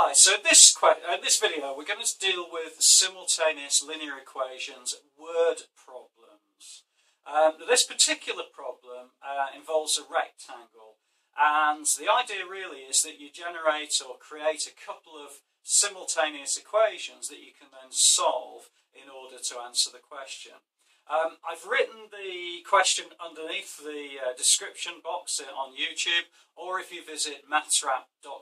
Hi, so this, uh, this video we're going to deal with simultaneous linear equations word problems. Um, this particular problem uh, involves a rectangle and the idea really is that you generate or create a couple of simultaneous equations that you can then solve in order to answer the question. Um, I've written the question underneath the uh, description box on YouTube or if you visit mathswrap.co.uk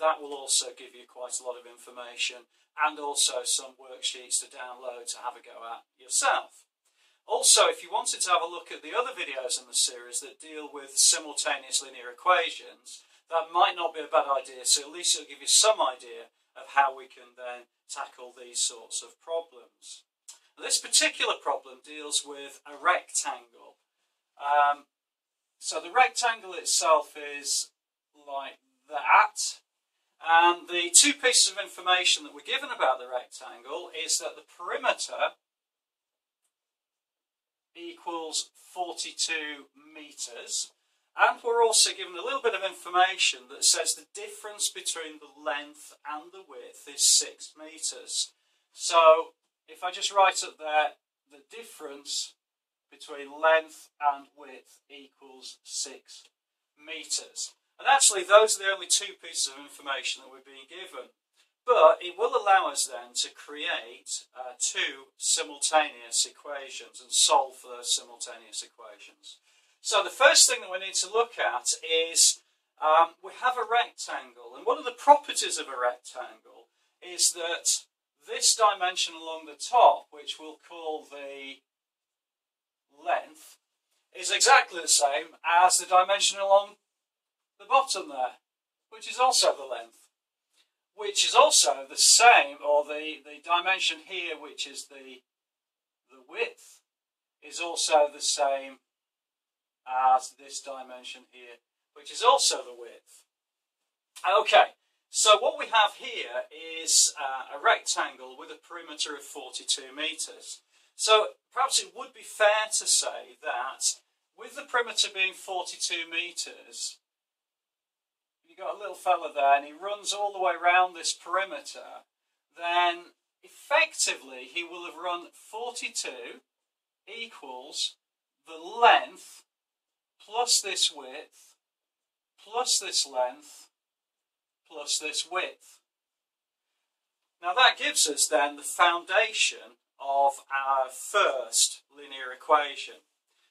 that will also give you quite a lot of information and also some worksheets to download to have a go at yourself. Also, if you wanted to have a look at the other videos in the series that deal with simultaneous linear equations, that might not be a bad idea, so at least it'll give you some idea of how we can then tackle these sorts of problems. This particular problem deals with a rectangle. Um, so the rectangle itself is like that, and the two pieces of information that we're given about the rectangle is that the perimeter equals 42 metres. And we're also given a little bit of information that says the difference between the length and the width is 6 metres. So if I just write up there, the difference between length and width equals 6 metres. And actually, those are the only two pieces of information that we're being given. But it will allow us then to create uh, two simultaneous equations and solve for those simultaneous equations. So the first thing that we need to look at is um, we have a rectangle. And one of the properties of a rectangle is that this dimension along the top, which we'll call the length, is exactly the same as the dimension along the bottom there, which is also the length, which is also the same, or the, the dimension here, which is the, the width, is also the same as this dimension here, which is also the width. Okay, so what we have here is uh, a rectangle with a perimeter of 42 metres. So perhaps it would be fair to say that with the perimeter being 42 metres, got a little fella there and he runs all the way around this perimeter, then effectively he will have run 42 equals the length plus this width plus this length plus this width. Now that gives us then the foundation of our first linear equation.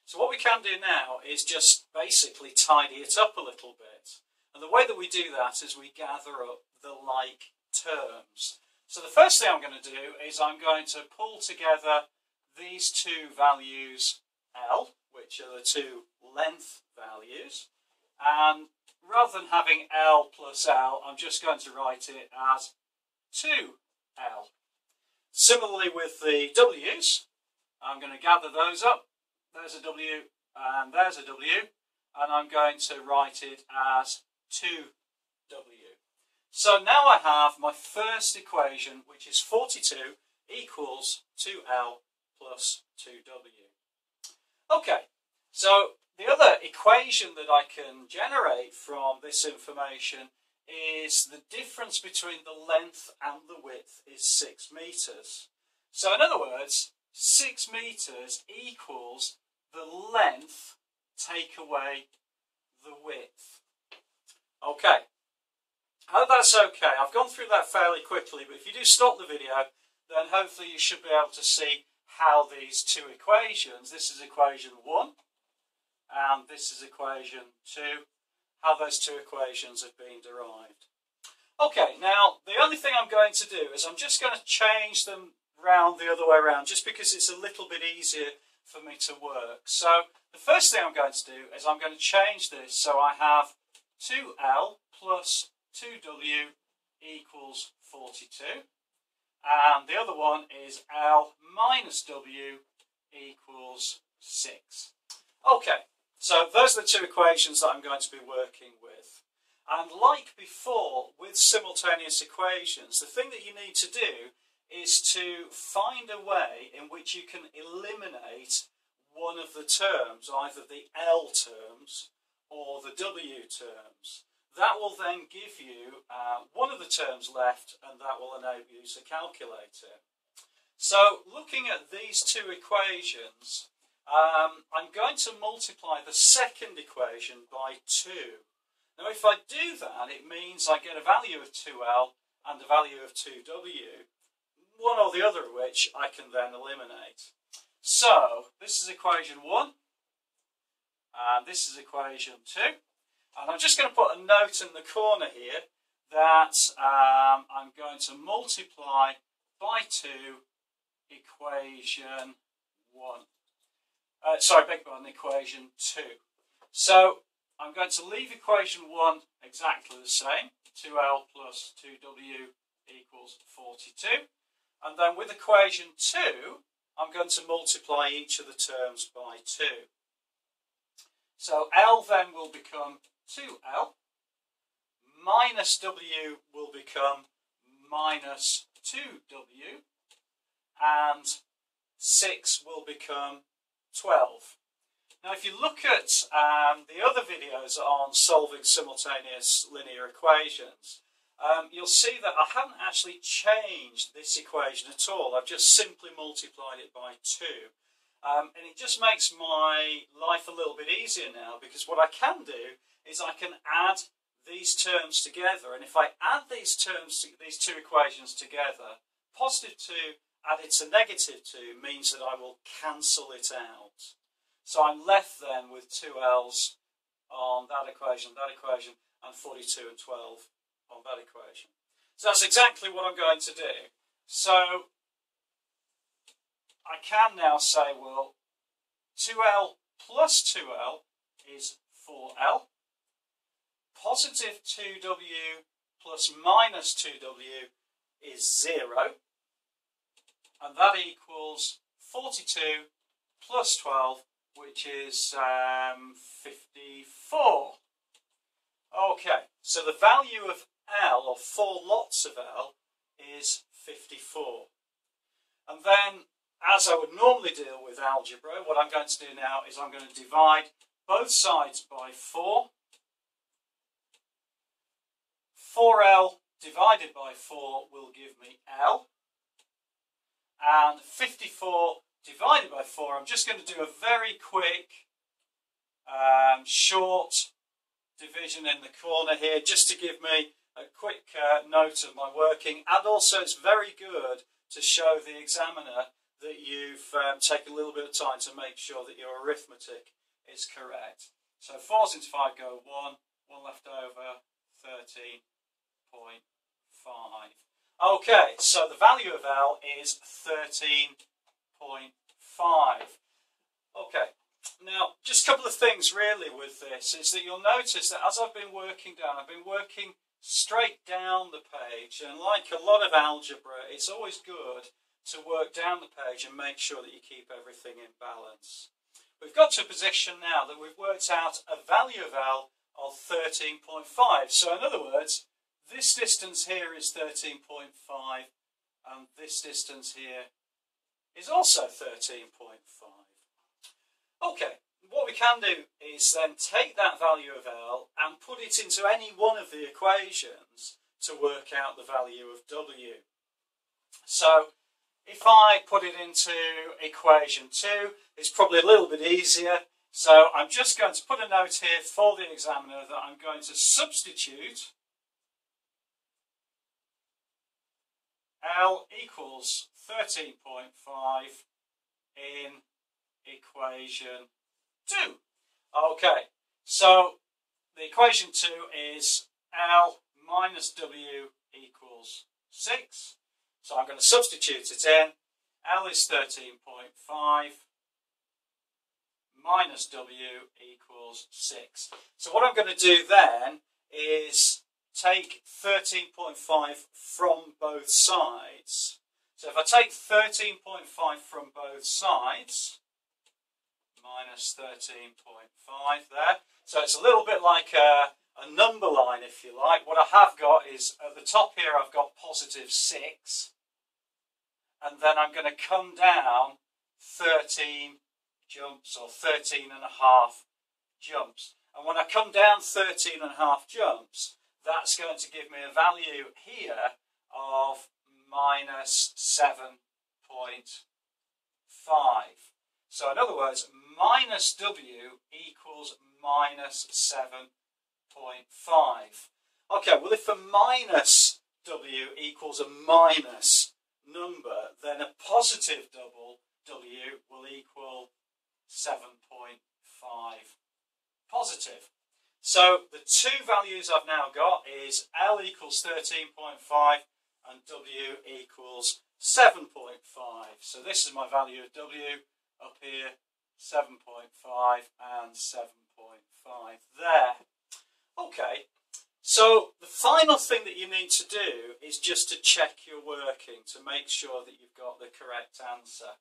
So what we can do now is just basically tidy it up a little bit. And the way that we do that is we gather up the like terms. So the first thing I'm going to do is I'm going to pull together these two values L, which are the two length values, and rather than having L plus L, I'm just going to write it as 2L. Similarly with the W's, I'm going to gather those up. There's a W and there's a W, and I'm going to write it as 2w. So now I have my first equation, which is 42 equals 2l plus 2w. Okay, so the other equation that I can generate from this information is the difference between the length and the width is 6 metres. So in other words, 6 metres equals the length take away the width. Okay. I hope that's okay. I've gone through that fairly quickly, but if you do stop the video, then hopefully you should be able to see how these two equations, this is equation 1, and this is equation 2, how those two equations have been derived. Okay, now the only thing I'm going to do is I'm just going to change them round the other way around, just because it's a little bit easier for me to work. So the first thing I'm going to do is I'm going to change this so I have 2L plus 2W equals 42. And the other one is L minus W equals 6. Okay, so those are the two equations that I'm going to be working with. And like before, with simultaneous equations, the thing that you need to do is to find a way in which you can eliminate one of the terms, either the L terms or the W terms. that will then give you uh, one of the terms left and that will enable you to calculate it. So looking at these two equations, um, I'm going to multiply the second equation by 2. Now if I do that, it means I get a value of 2L and a value of 2W, one or the other of which I can then eliminate. So this is equation 1, and this is equation 2. And I'm just going to put a note in the corner here that um, I'm going to multiply by 2 equation 1. Uh, sorry, beg pardon, equation 2. So I'm going to leave equation 1 exactly the same. 2L plus 2W equals 42. And then with equation 2, I'm going to multiply each of the terms by 2. So L then will become 2L, minus W will become minus 2W, and 6 will become 12. Now if you look at um, the other videos on solving simultaneous linear equations, um, you'll see that I haven't actually changed this equation at all. I've just simply multiplied it by 2. Um, and it just makes my life a little bit easier now because what I can do is I can add these terms together. And if I add these terms, these two equations together, positive 2 added to negative 2 means that I will cancel it out. So I'm left then with two L's on that equation, that equation, and 42 and 12 on that equation. So that's exactly what I'm going to do. So I can now say, well, 2L plus 2L is 4L. Positive 2W plus minus 2W is 0 and that equals 42 plus 12, which is um, 54. Okay, so the value of L, or four lots of L, is 54. And then, as I would normally deal with algebra, what I'm going to do now is I'm going to divide both sides by 4. 4L divided by 4 will give me L and 54 divided by 4, I'm just going to do a very quick, um, short division in the corner here, just to give me a quick uh, note of my working. And also it's very good to show the examiner that you've um, taken a little bit of time to make sure that your arithmetic is correct. So 4 into 5 go 1, 1 left over, 13.5. Okay, so the value of L is 13.5. Okay, now just a couple of things really with this is that you'll notice that as I've been working down, I've been working straight down the page and like a lot of algebra, it's always good to work down the page and make sure that you keep everything in balance. We've got to a position now that we've worked out a value of L of 13.5. So in other words, this distance here is 13.5 and this distance here is also 13.5. Okay, what we can do is then take that value of L and put it into any one of the equations to work out the value of W. So if I put it into equation 2, it's probably a little bit easier. So I'm just going to put a note here for the examiner that I'm going to substitute L equals 13.5 in equation 2. Okay, so the equation 2 is L minus W equals 6. So I'm going to substitute it in. L is 13.5 minus W equals 6. So what I'm going to do then is take 13.5 from both sides. So if I take 13.5 from both sides, minus 13.5 there. So it's a little bit like a, a number line, if you like. What I have got is, at the top here, I've got positive 6. And then I'm going to come down 13 jumps, or 13 and a half jumps. And when I come down 13 and a half jumps, that's going to give me a value here of minus 7.5. So in other words, minus W equals minus 7.5. Okay, well if a minus W equals a minus number, then a positive double W will equal 7.5 positive. So the two values I've now got is L equals 13.5 and W equals 7.5. So this is my value of W up here, 7.5 and 7.5 there. Okay, so the final thing that you need to do is just to check your working to make sure that you've got the correct answer.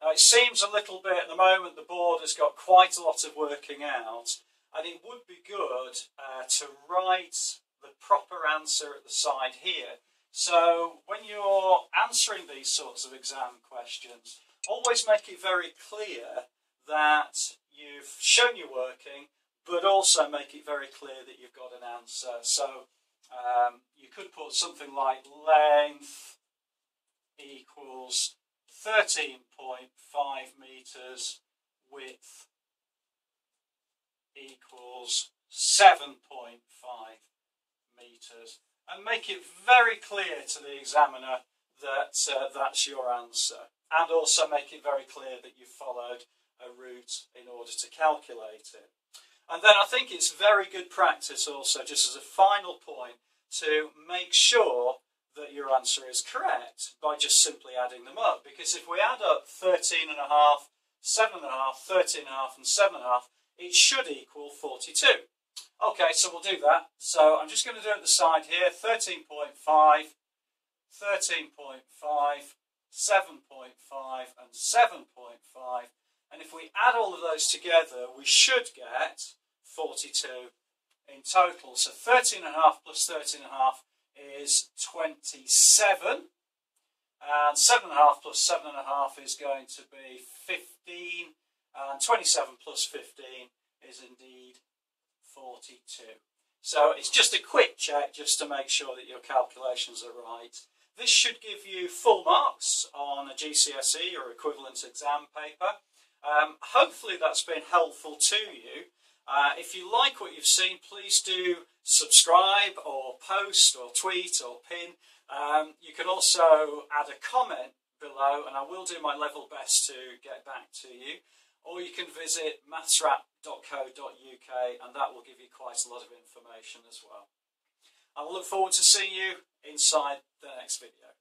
Now it seems a little bit at the moment the board has got quite a lot of working out and it would be good uh, to write the proper answer at the side here. So when you're answering these sorts of exam questions, always make it very clear that you've shown your working, but also make it very clear that you've got an answer. So um, you could put something like length equals 13.5 meters, width equals 7.5 meters and make it very clear to the examiner that uh, that's your answer and also make it very clear that you followed a route in order to calculate it. And then I think it's very good practice also, just as a final point, to make sure that your answer is correct by just simply adding them up. Because if we add up 13 and a half, 7 and a half, 13 and a half, and 7 and a half, it should equal 42. Okay, so we'll do that. So I'm just going to do it the side here, 13.5, 13.5, 7.5 and 7.5 and if we add all of those together we should get 42 in total. So 13.5 plus 13.5 is 27 and 7.5 plus 7.5 is going to be 15 and 27 plus 15 is indeed 42. So it's just a quick check just to make sure that your calculations are right. This should give you full marks on a GCSE or equivalent exam paper. Um, hopefully that's been helpful to you. Uh, if you like what you've seen, please do subscribe or post or tweet or pin. Um, you can also add a comment below and I will do my level best to get back to you. Or you can visit mathswrap.co.uk and that will give you quite a lot of information as well. I look forward to seeing you inside the next video.